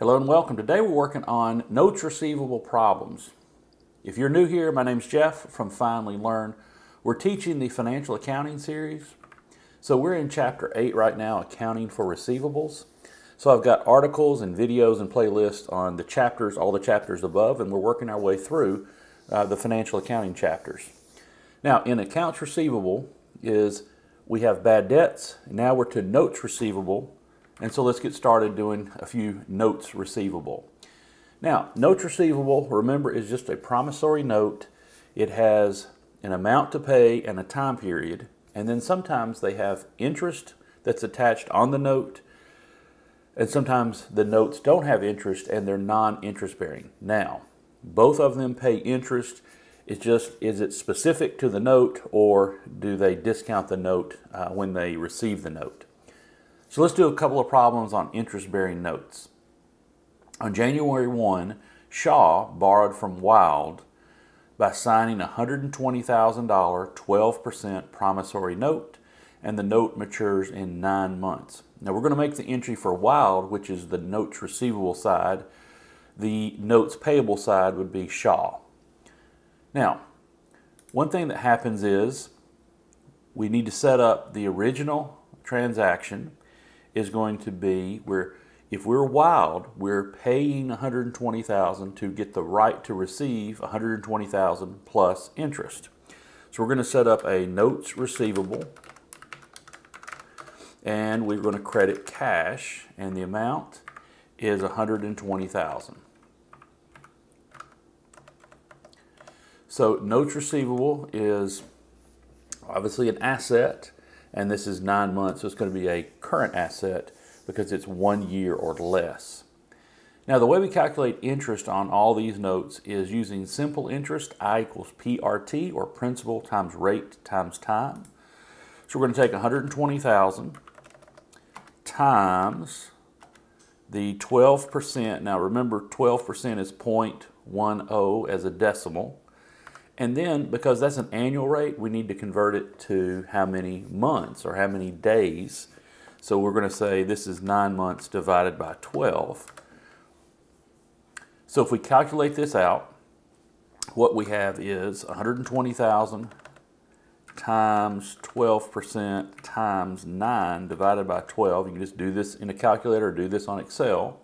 Hello and welcome. Today we're working on notes receivable problems. If you're new here, my name's Jeff from Finally Learn. We're teaching the financial accounting series. So we're in chapter 8 right now, accounting for receivables. So I've got articles and videos and playlists on the chapters, all the chapters above, and we're working our way through uh, the financial accounting chapters. Now, in accounts receivable is we have bad debts. Now we're to notes receivable and so let's get started doing a few notes receivable. Now, notes receivable, remember, is just a promissory note. It has an amount to pay and a time period, and then sometimes they have interest that's attached on the note, and sometimes the notes don't have interest and they're non-interest bearing. Now, both of them pay interest. It's just, is it specific to the note or do they discount the note uh, when they receive the note? So let's do a couple of problems on interest-bearing notes. On January 1, Shaw borrowed from Wild by signing a $120,000 12% promissory note, and the note matures in nine months. Now we're going to make the entry for Wild, which is the notes receivable side. The notes payable side would be Shaw. Now, one thing that happens is we need to set up the original transaction is going to be where if we're wild, we're paying 120,000 to get the right to receive 120,000 plus interest. So we're going to set up a notes receivable and we're going to credit cash and the amount is 120,000. So notes receivable is obviously an asset and this is nine months, so it's going to be a current asset because it's one year or less. Now, the way we calculate interest on all these notes is using simple interest, I equals PRT, or principal times rate times time. So we're going to take 120,000 times the 12%. Now remember, 12% is 0.10 as a decimal. And then, because that's an annual rate, we need to convert it to how many months or how many days. So we're going to say this is 9 months divided by 12. So if we calculate this out, what we have is 120,000 times 12% times 9 divided by 12. You can just do this in a calculator or do this on Excel.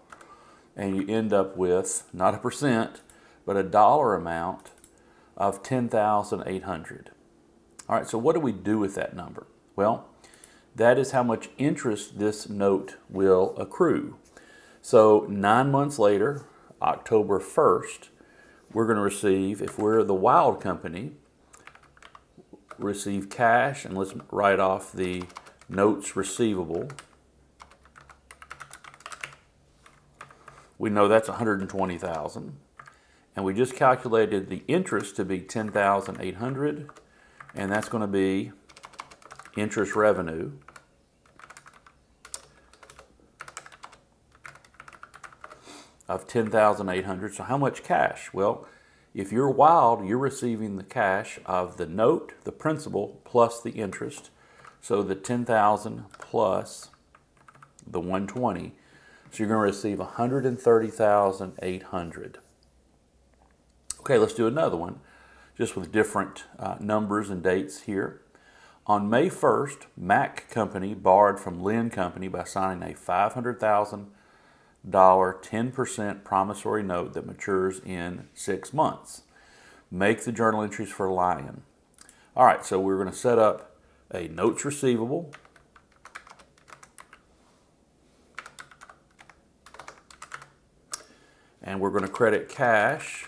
And you end up with, not a percent, but a dollar amount of 10,800. All right, so what do we do with that number? Well, that is how much interest this note will accrue. So nine months later, October 1st, we're going to receive, if we're the Wild Company, receive cash, and let's write off the notes receivable. We know that's 120,000 and we just calculated the interest to be 10,800 and that's going to be interest revenue. Of 10,800 so how much cash? Well if you're wild you're receiving the cash of the note the principal plus the interest. So the 10,000 plus the 120 so you're going to receive 130,800 Okay, let's do another one, just with different uh, numbers and dates here. On May 1st, Mac Company borrowed from Lynn Company by signing a $500,000 10% promissory note that matures in six months. Make the journal entries for Lion. All right, so we're going to set up a notes receivable. And we're going to credit cash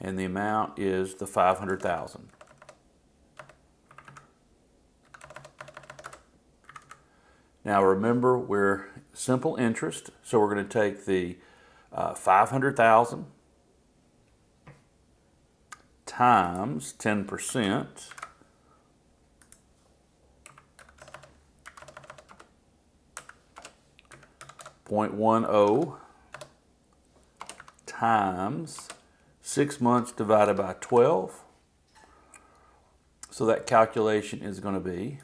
and the amount is the 500,000. Now remember, we're simple interest, so we're going to take the uh, 500,000 times 10%. Point one oh times 6 months divided by 12. So that calculation is going to be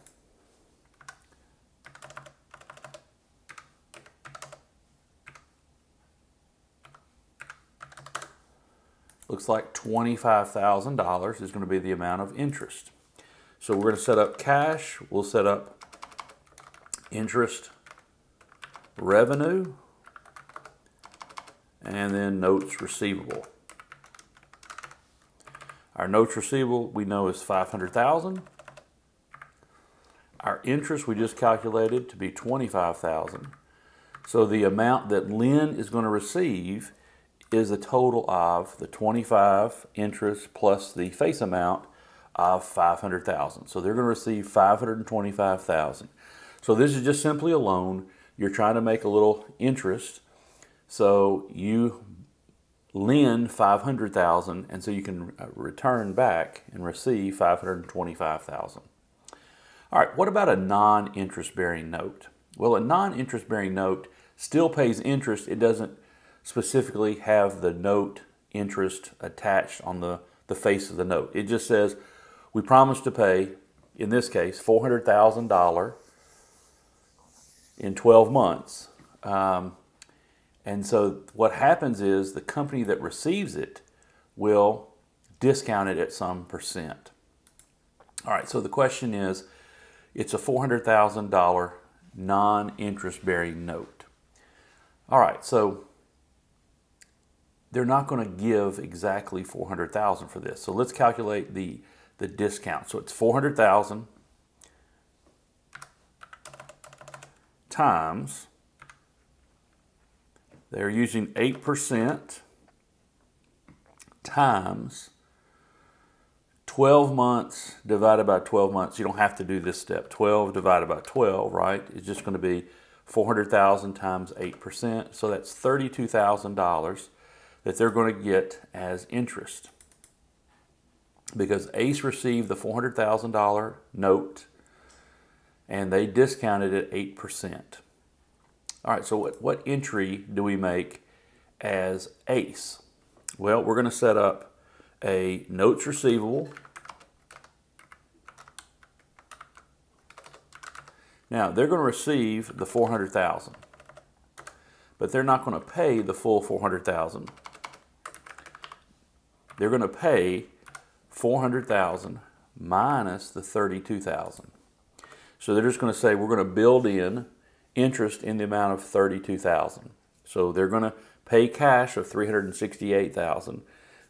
looks like $25,000 is going to be the amount of interest. So we're going to set up cash. We'll set up interest revenue and then notes receivable. Our notes receivable we know is 500,000. Our interest we just calculated to be 25,000. So the amount that Lynn is going to receive is a total of the 25 interest plus the face amount of 500,000. So they're going to receive 525,000. So this is just simply a loan. You're trying to make a little interest. So you lend 500,000 and so you can uh, return back and receive 525,000. All right, what about a non-interest bearing note? Well, a non-interest bearing note still pays interest. It doesn't specifically have the note interest attached on the, the face of the note. It just says, we promise to pay, in this case, $400,000 in 12 months. Um, and so what happens is the company that receives it will discount it at some percent. All right, so the question is, it's a $400,000 non-interest bearing note. All right, so they're not going to give exactly 400,000 for this. So let's calculate the, the discount. So it's 400,000 times, they're using 8% times 12 months divided by 12 months. You don't have to do this step. 12 divided by 12, right? It's just going to be 400,000 times 8%. So that's $32,000 that they're going to get as interest. Because ACE received the $400,000 note and they discounted it 8%. All right, so what, what entry do we make as ACE? Well, we're going to set up a notes receivable. Now, they're going to receive the 400,000, but they're not going to pay the full 400,000 they're going to pay 400,000 minus the 32,000. So they're just going to say we're going to build in interest in the amount of 32,000. So they're going to pay cash of 368,000.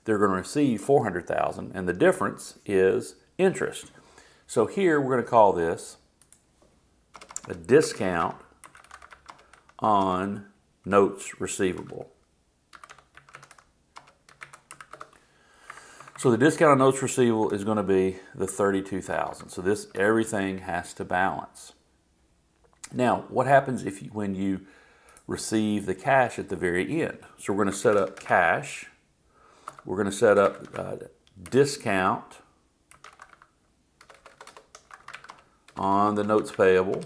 They're going to receive 400,000 and the difference is interest. So here we're going to call this a discount on notes receivable. So the discount on notes receivable is going to be the 32,000. So this everything has to balance. Now, what happens if you, when you receive the cash at the very end? So we're going to set up cash. We're going to set up uh, discount on the notes payable.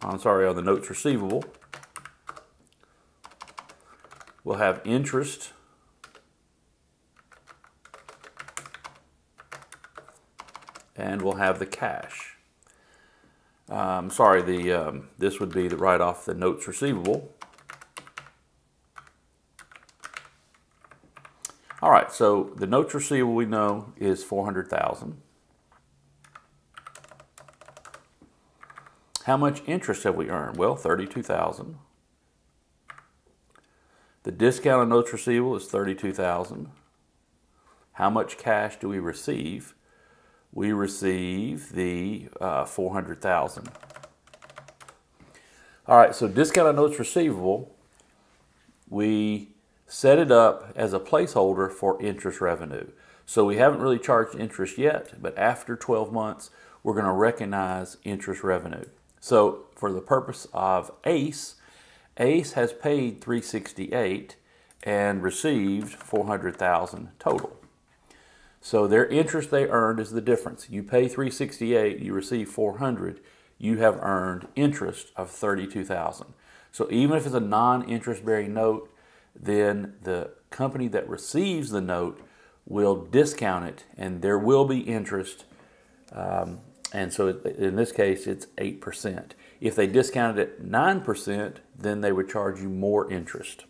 I'm sorry, on the notes receivable. We'll have interest and we'll have the cash. Um, sorry, the um, this would be the write off the notes receivable. All right, so the notes receivable we know is 400,000. How much interest have we earned? Well, 32,000. The discount on notes receivable is 32,000. How much cash do we receive? We receive the uh, 400,000. All right, so discount on notes receivable, we set it up as a placeholder for interest revenue. So we haven't really charged interest yet, but after 12 months, we're going to recognize interest revenue. So for the purpose of ACE, ACE has paid 368 and received 400,000 total. So their interest they earned is the difference. You pay 368, you receive 400, you have earned interest of 32,000. So even if it's a non-interest bearing note, then the company that receives the note will discount it and there will be interest. Um, and so in this case, it's 8%. If they discounted it 9%, then they would charge you more interest.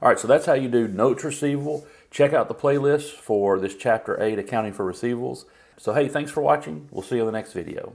All right, so that's how you do notes receivable. Check out the playlist for this Chapter 8 Accounting for Receivables. So, hey, thanks for watching. We'll see you in the next video.